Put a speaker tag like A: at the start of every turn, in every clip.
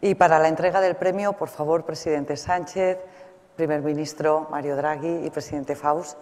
A: Y para la entrega del premio, por favor, presidente Sánchez, primer ministro Mario Draghi y presidente Faust.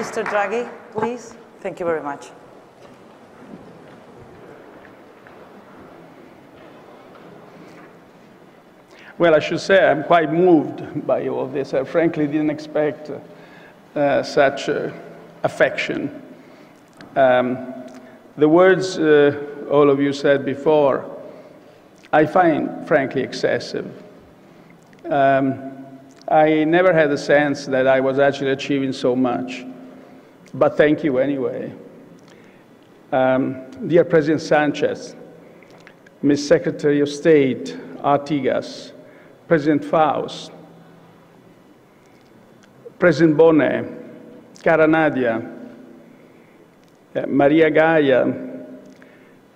A: Minister Draghi, please. Thank you very much.
B: Well, I should say I'm quite moved by all this. I frankly didn't expect uh, such uh, affection. Um, the words uh, all of you said before, I find frankly excessive. Um, I never had the sense that I was actually achieving so much, but thank you anyway. Um, dear President Sanchez, Ms. Secretary of State Artigas, President Faus, President Bonnet, cara Nadia, uh, Maria Gaia,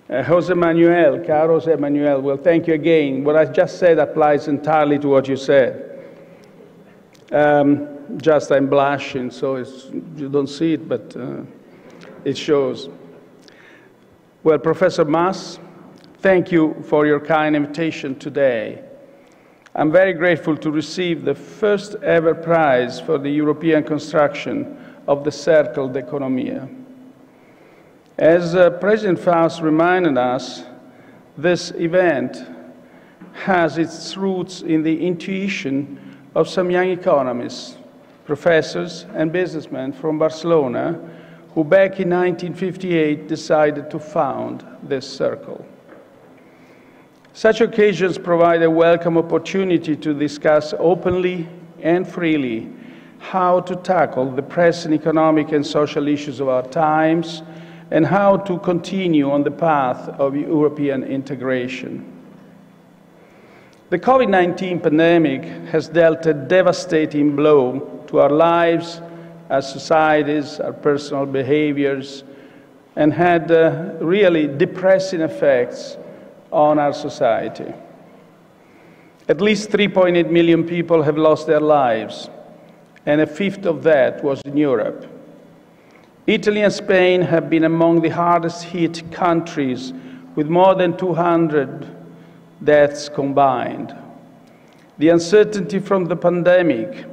B: uh, Jose Manuel, caro Jose Manuel, well, thank you again. What I just said applies entirely to what you said. Um, just I'm blushing, so you don't see it, but uh, it shows. Well, Professor Maass, thank you for your kind invitation today. I'm very grateful to receive the first ever prize for the European construction of the Cercle d'Economia. As uh, President Faus reminded us, this event has its roots in the intuition of some young economists, professors, and businessmen from Barcelona who back in 1958 decided to found this circle. Such occasions provide a welcome opportunity to discuss openly and freely how to tackle the pressing economic and social issues of our times and how to continue on the path of European integration. The COVID 19 pandemic has dealt a devastating blow our lives, our societies, our personal behaviors, and had uh, really depressing effects on our society. At least 3.8 million people have lost their lives, and a fifth of that was in Europe. Italy and Spain have been among the hardest hit countries with more than 200 deaths combined. The uncertainty from the pandemic,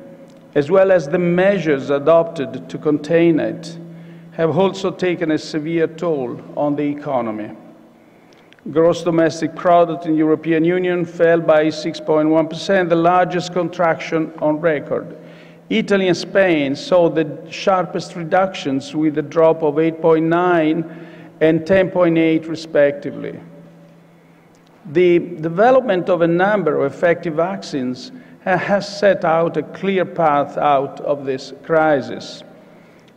B: as well as the measures adopted to contain it, have also taken a severe toll on the economy. Gross domestic product in the European Union fell by 6.1%, the largest contraction on record. Italy and Spain saw the sharpest reductions with a drop of 8.9 and 10.8 respectively. The development of a number of effective vaccines has set out a clear path out of this crisis.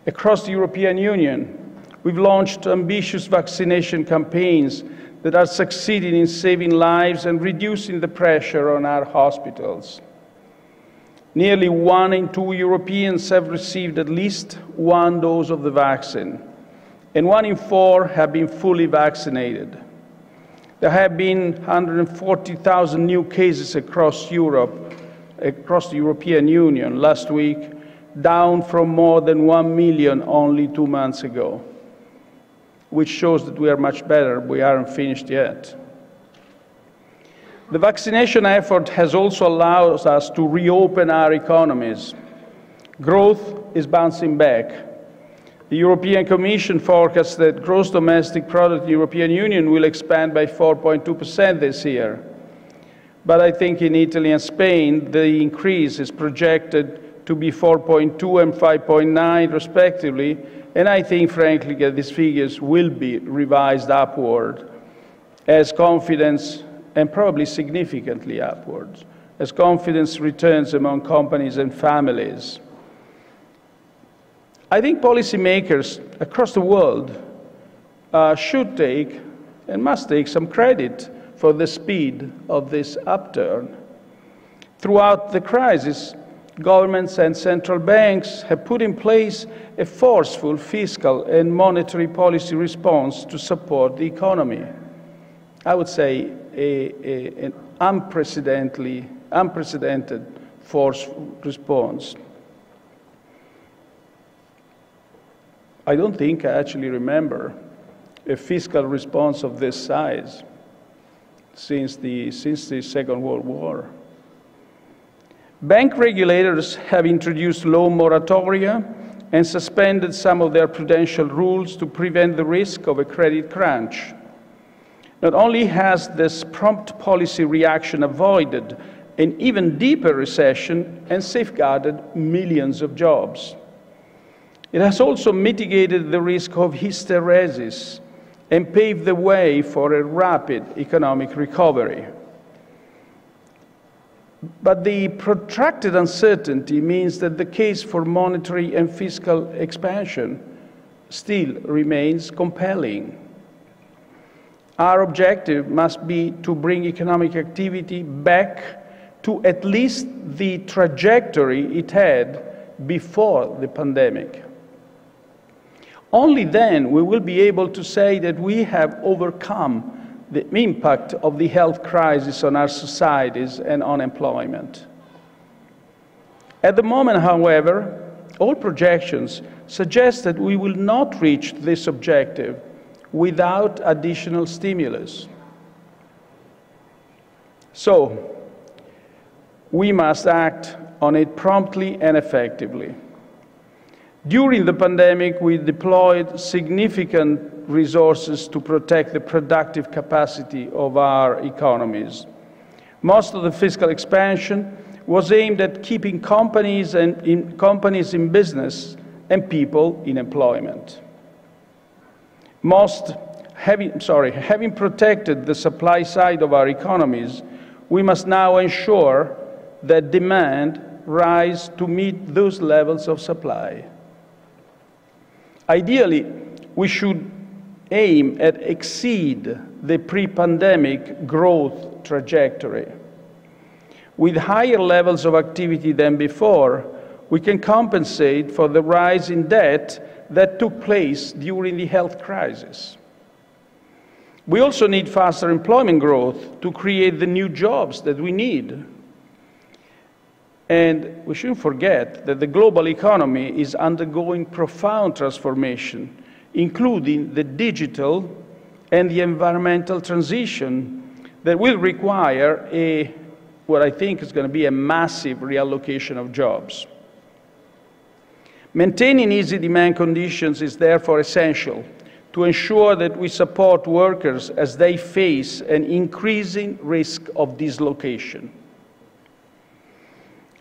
B: Across the European Union, we've launched ambitious vaccination campaigns that are succeeding in saving lives and reducing the pressure on our hospitals. Nearly one in two Europeans have received at least one dose of the vaccine, and one in four have been fully vaccinated. There have been 140,000 new cases across Europe, across the European Union last week, down from more than 1 million only two months ago, which shows that we are much better. We aren't finished yet. The vaccination effort has also allowed us to reopen our economies. Growth is bouncing back. The European Commission forecasts that gross domestic product in the European Union will expand by 4.2% this year. But I think in Italy and Spain, the increase is projected to be 4.2 and 5.9 respectively, and I think, frankly, that these figures will be revised upward as confidence and probably significantly upwards as confidence returns among companies and families. I think policymakers across the world uh, should take and must take some credit for the speed of this upturn. Throughout the crisis, governments and central banks have put in place a forceful fiscal and monetary policy response to support the economy. I would say a, a, an unprecedented, unprecedented force response. I don't think I actually remember a fiscal response of this size since the, since the Second World War. Bank regulators have introduced loan moratoria and suspended some of their prudential rules to prevent the risk of a credit crunch. Not only has this prompt policy reaction avoided an even deeper recession and safeguarded millions of jobs, it has also mitigated the risk of hysteresis and paved the way for a rapid economic recovery. But the protracted uncertainty means that the case for monetary and fiscal expansion still remains compelling. Our objective must be to bring economic activity back to at least the trajectory it had before the pandemic. Only then we will be able to say that we have overcome the impact of the health crisis on our societies and on employment. At the moment, however, all projections suggest that we will not reach this objective without additional stimulus. So, we must act on it promptly and effectively. During the pandemic, we deployed significant resources to protect the productive capacity of our economies. Most of the fiscal expansion was aimed at keeping companies, and in, companies in business and people in employment most having, sorry, having protected the supply side of our economies, we must now ensure that demand rise to meet those levels of supply. Ideally, we should aim at exceed the pre-pandemic growth trajectory. With higher levels of activity than before, we can compensate for the rise in debt that took place during the health crisis. We also need faster employment growth to create the new jobs that we need. And we shouldn't forget that the global economy is undergoing profound transformation, including the digital and the environmental transition that will require a, what I think is going to be a massive reallocation of jobs. Maintaining easy demand conditions is therefore essential to ensure that we support workers as they face an increasing risk of dislocation.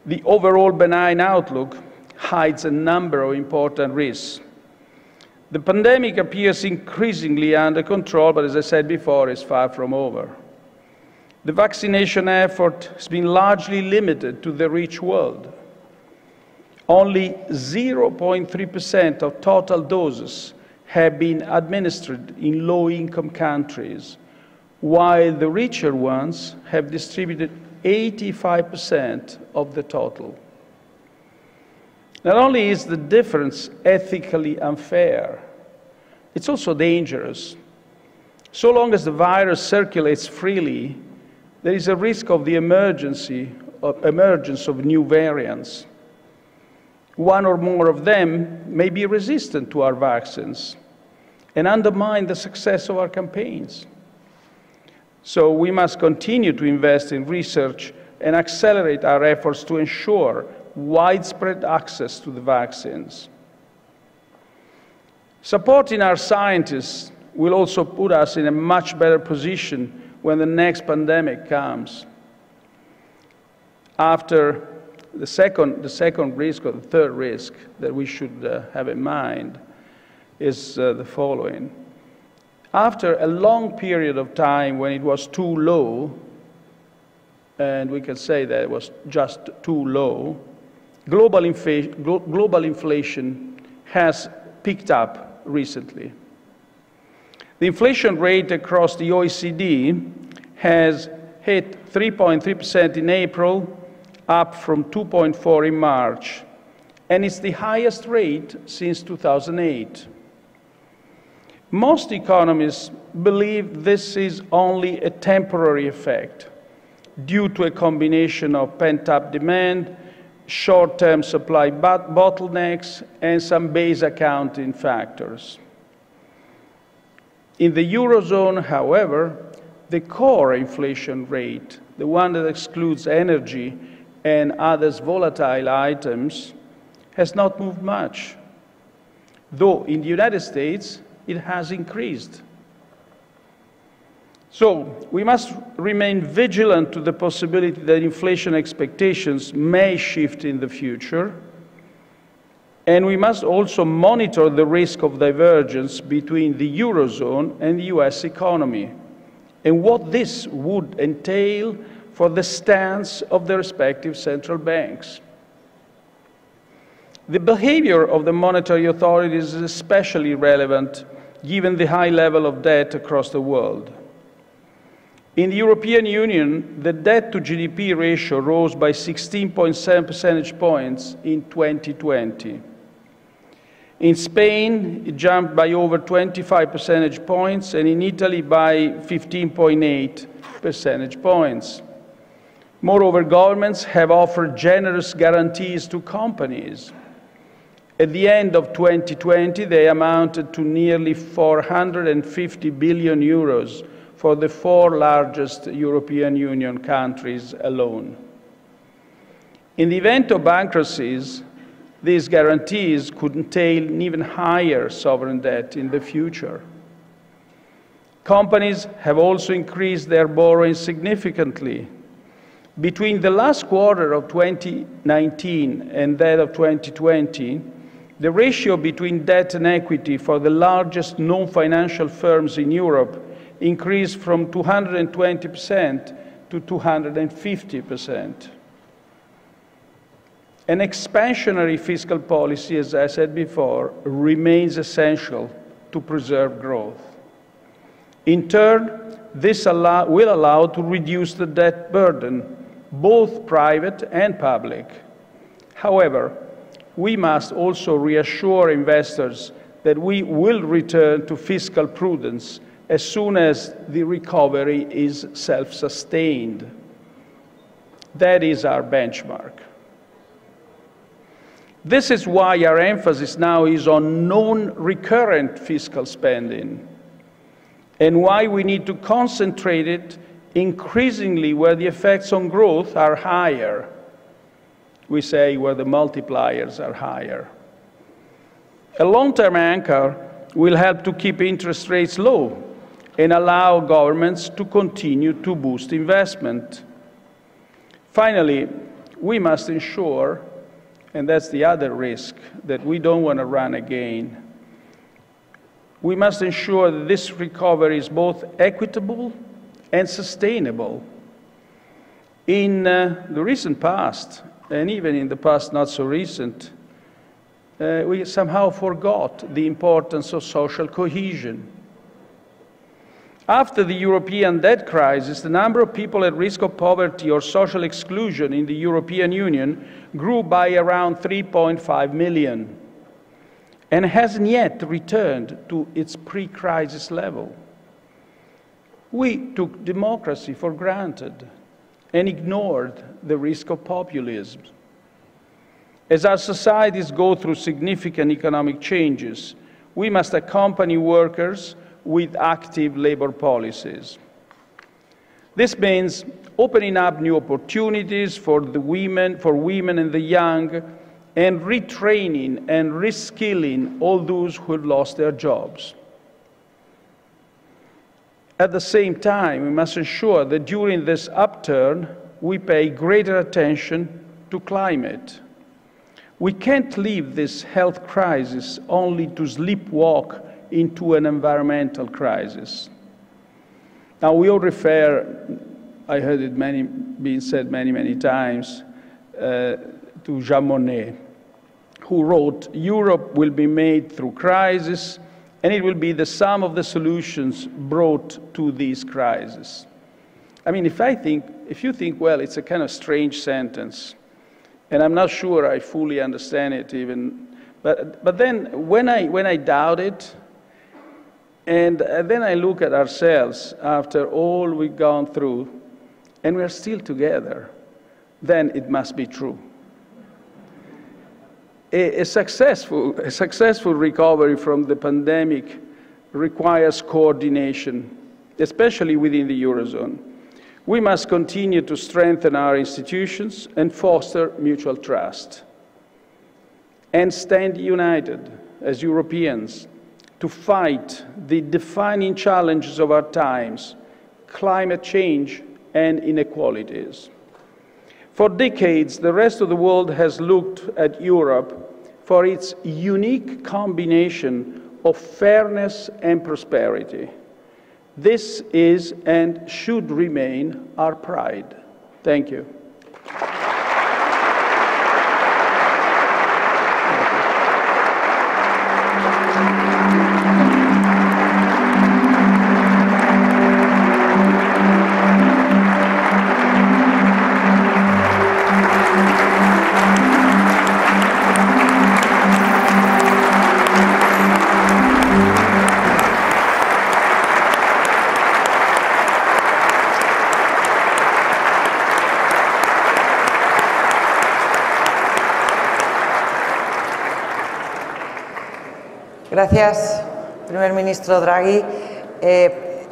B: The overall benign outlook hides a number of important risks. The pandemic appears increasingly under control, but as I said before, is far from over. The vaccination effort has been largely limited to the rich world. Only 0.3% of total doses have been administered in low-income countries, while the richer ones have distributed 85% of the total. Not only is the difference ethically unfair, it's also dangerous. So long as the virus circulates freely, there is a risk of the emergency, of emergence of new variants. One or more of them may be resistant to our vaccines and undermine the success of our campaigns. So we must continue to invest in research and accelerate our efforts to ensure widespread access to the vaccines. Supporting our scientists will also put us in a much better position when the next pandemic comes. After the second, the second risk or the third risk that we should uh, have in mind is uh, the following. After a long period of time when it was too low, and we can say that it was just too low, global, infa global inflation has picked up recently. The inflation rate across the OECD has hit 3.3% in April, up from 2.4 in March, and it's the highest rate since 2008. Most economists believe this is only a temporary effect due to a combination of pent-up demand, short-term supply bottlenecks, and some base accounting factors. In the Eurozone, however, the core inflation rate, the one that excludes energy and others volatile items, has not moved much. Though in the United States, it has increased. So we must remain vigilant to the possibility that inflation expectations may shift in the future. And we must also monitor the risk of divergence between the Eurozone and the US economy and what this would entail for the stance of the respective central banks. The behavior of the monetary authorities is especially relevant given the high level of debt across the world. In the European Union, the debt to GDP ratio rose by 16.7 percentage points in 2020. In Spain, it jumped by over 25 percentage points, and in Italy by 15.8 percentage points. Moreover, governments have offered generous guarantees to companies. At the end of 2020, they amounted to nearly 450 billion euros for the four largest European Union countries alone. In the event of bankruptcies, these guarantees could entail an even higher sovereign debt in the future. Companies have also increased their borrowing significantly between the last quarter of 2019 and that of 2020, the ratio between debt and equity for the largest non-financial firms in Europe increased from 220% to 250%. An expansionary fiscal policy, as I said before, remains essential to preserve growth. In turn, this allow, will allow to reduce the debt burden both private and public. However, we must also reassure investors that we will return to fiscal prudence as soon as the recovery is self-sustained. That is our benchmark. This is why our emphasis now is on non-recurrent fiscal spending and why we need to concentrate it increasingly where the effects on growth are higher. We say where the multipliers are higher. A long-term anchor will help to keep interest rates low and allow governments to continue to boost investment. Finally, we must ensure, and that's the other risk that we don't want to run again, we must ensure that this recovery is both equitable and sustainable. In uh, the recent past, and even in the past not so recent, uh, we somehow forgot the importance of social cohesion. After the European debt crisis, the number of people at risk of poverty or social exclusion in the European Union grew by around 3.5 million and hasn't yet returned to its pre crisis level. We took democracy for granted and ignored the risk of populism. As our societies go through significant economic changes, we must accompany workers with active labor policies. This means opening up new opportunities for the women, for women and the young, and retraining and reskilling all those who lost their jobs. At the same time, we must ensure that during this upturn, we pay greater attention to climate. We can't leave this health crisis only to sleepwalk into an environmental crisis. Now, we all refer, I heard it many, being said many, many times, uh, to Jean Monnet, who wrote, Europe will be made through crisis, and it will be the sum of the solutions brought to these crises. I mean, if I think, if you think, well, it's a kind of strange sentence, and I'm not sure I fully understand it even, but, but then when I, when I doubt it, and uh, then I look at ourselves after all we've gone through, and we're still together, then it must be true a, a, successful, a successful recovery from the pandemic requires coordination, especially within the Eurozone. We must continue to strengthen our institutions and foster mutual trust. And stand united as Europeans to fight the defining challenges of our times climate change and inequalities. For decades, the rest of the world has looked at Europe for its unique combination of fairness and prosperity. This is and should remain our pride. Thank you.
A: Gracias, primer ministro Draghi. Eh,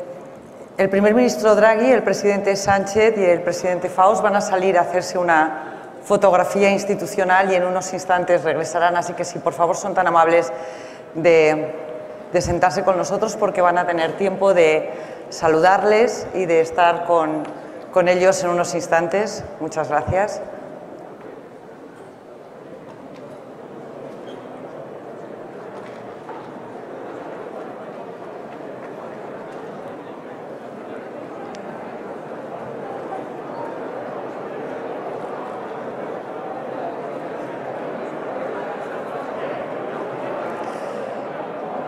A: el primer ministro Draghi, el presidente Sánchez y el presidente Faust van a salir a hacerse una fotografía institucional y en unos instantes regresarán, así que si por favor son tan amables de, sentarse con nosotros porque van a tener tiempo de saludarles y de estar con ellos en unos instantes. Muchas gracias.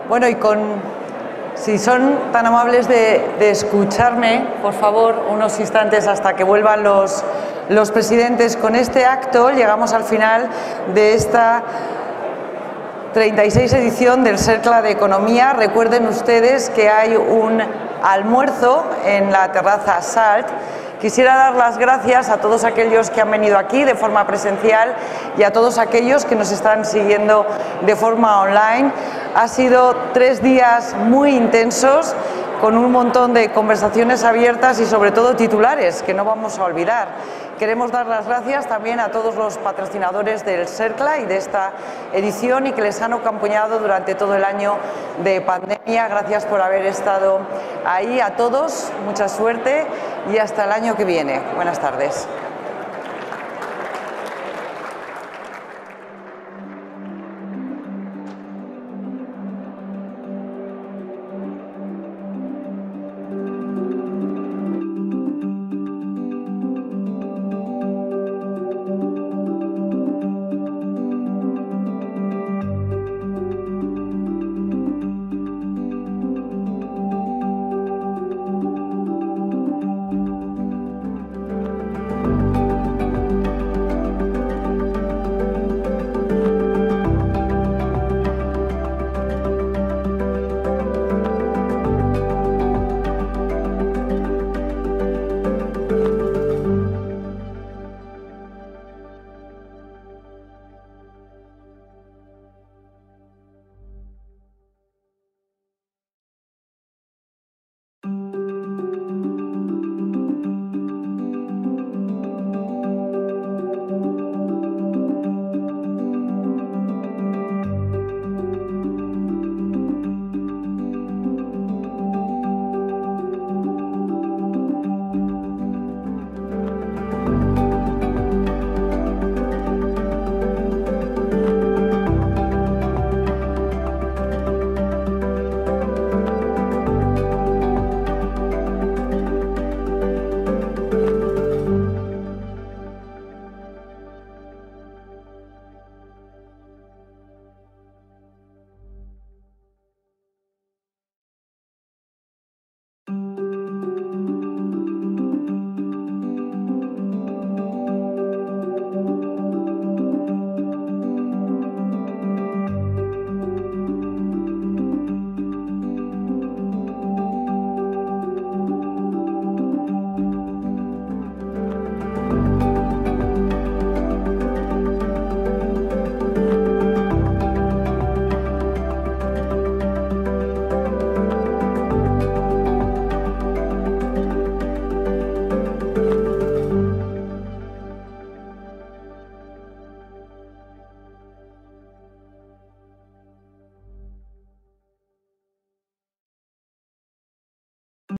A: Bueno, y con, si son tan amables de, escucharme, por favor, unos instantes hasta que vuelvan los, los presidentes. Con este acto llegamos al final de esta 36 edición del CERCLA de Economía. Recuerden ustedes que hay un almuerzo en la terraza SALT Quisiera dar las gracias a todos aquellos que han venido aquí de forma presencial y a todos aquellos que nos están siguiendo de forma online. Ha sido tres días muy intensos con un montón de conversaciones abiertas y sobre todo titulares que no vamos a olvidar. Queremos dar las gracias también a todos los patrocinadores del CERCLA y de esta edición y que les han acompañado durante todo el año de pandemia. Gracias por haber estado ahí a todos, mucha suerte y hasta el año que viene. Buenas tardes.